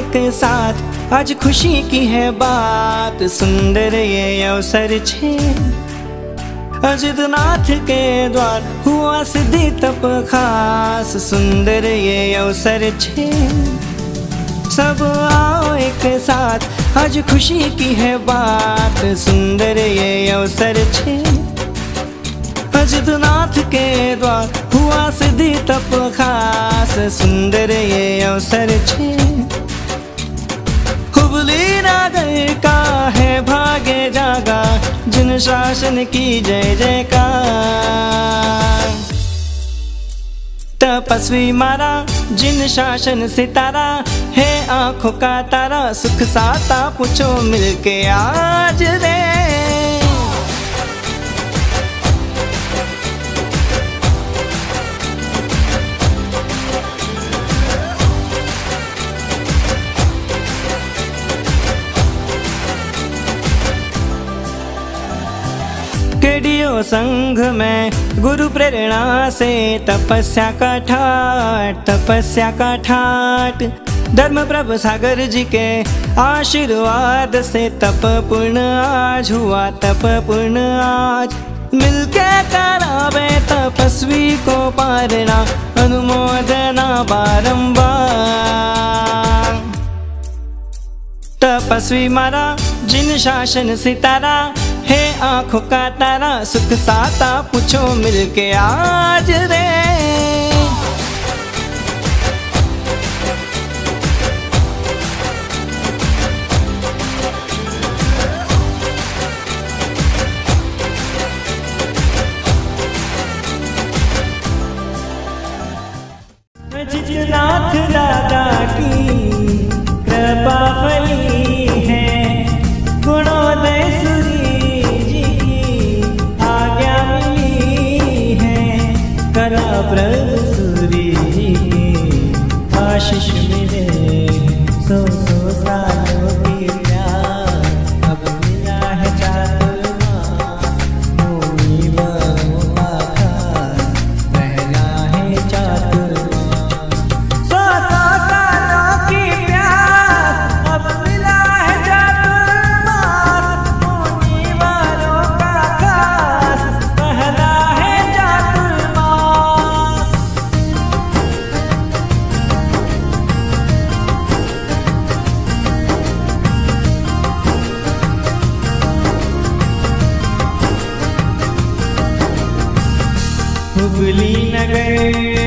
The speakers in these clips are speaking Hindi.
एक साथ। आज खुशी की है बात, सुंदर ये अवसर छे। अजितनाथ के द्वार हुआ सिद्धि तप खास, सुंदर ये अवसर छे। सब आओ एक साथ। आज खुशी की है बात, सुंदर ये अवसर छे। अजितनाथ के द्वार हुआ सिद्धि तप खास, सुंदर ये अवसर छे। नगर का है भागे जागा, जिन शासन की जय जय का तपस्वी मारा, जिन शासन सितारा, है आँखों का तारा, सुख साता पूछो मिलके आज रे। संघ में गुरु प्रेरणा से तपस्या का ठाट, तपस्या का ठाट। धर्म प्रभु सागर जी के आशीर्वाद से तप पूर्ण आज हुआ, तप पूर्ण आज। मिलके करावे तपस्वी को पारना, अनुमोदना बारंबार। तपस्वी मारा जिन शासन सितारा है आँखों का तारा सुख साता पूछो मिलके आज रे। की आशीष मिले day.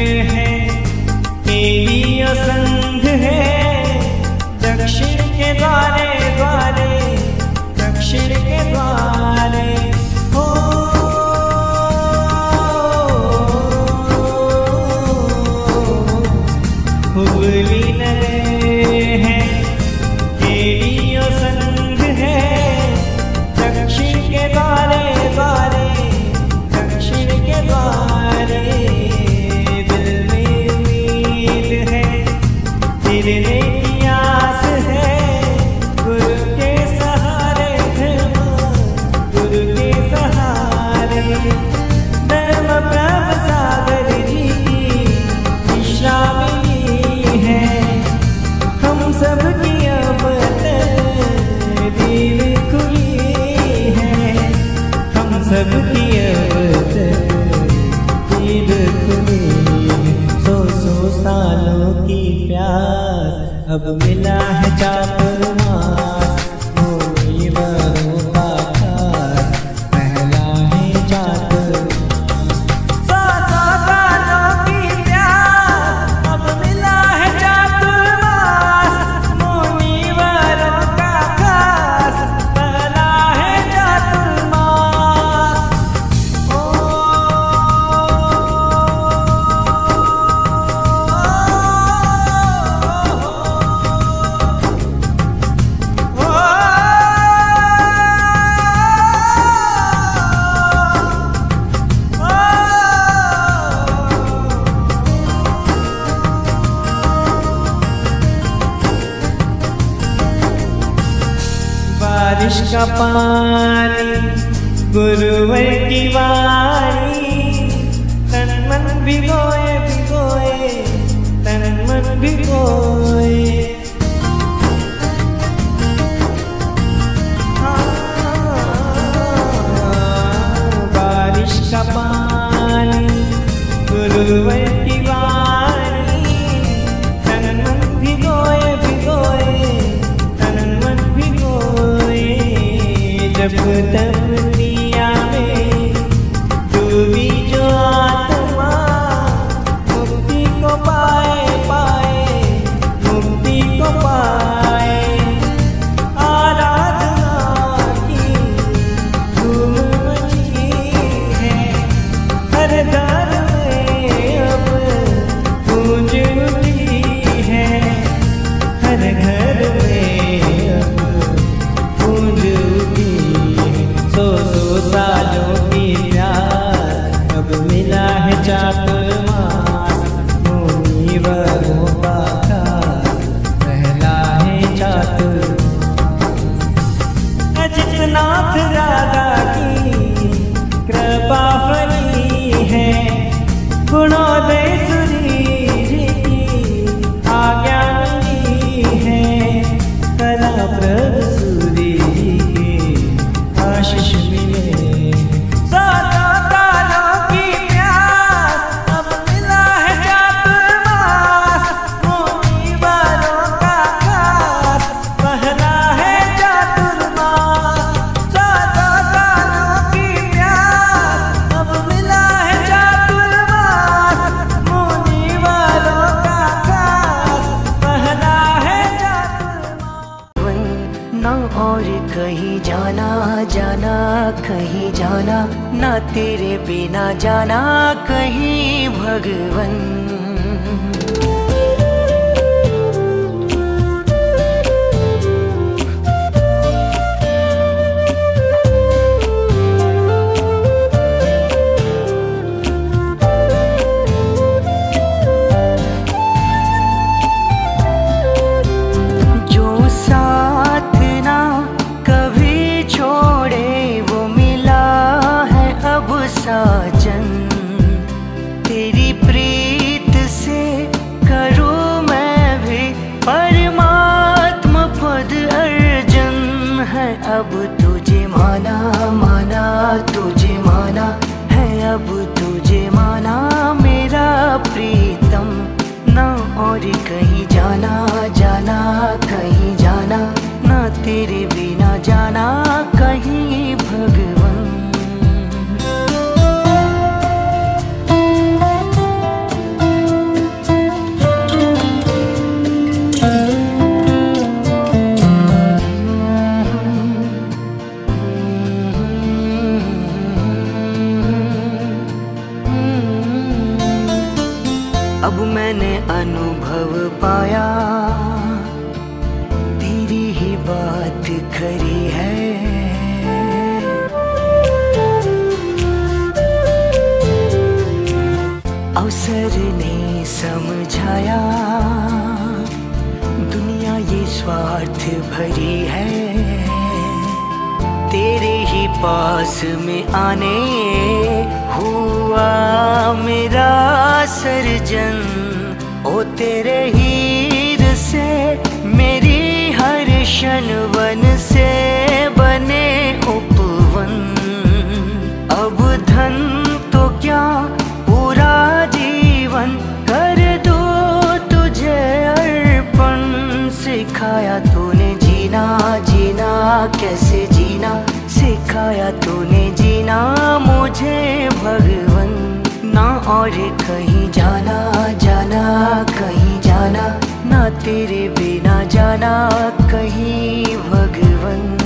पारी गुरुव तन् मन विोये तन् मन विो जाना कहीं भगवन ganhe अनुभव पाया। तेरी ही बात खरी है। अवसर ने समझाया, दुनिया ये स्वार्थ भरी है। तेरे ही पास में आने हुआ मेरा सर्जन ओ तेरे हीर से, मेरी हर शन वन से बने उपवन। अब धन तो क्या पूरा जीवन? कर दो तुझे अर्पण। सिखाया तूने जीना जीना कैसे जीना? सिखाया तूने जीना मुझे भगवन। ना और कहीं जाना जाना कहीं जाना ना तेरे बिना जाना कहीं भगवंत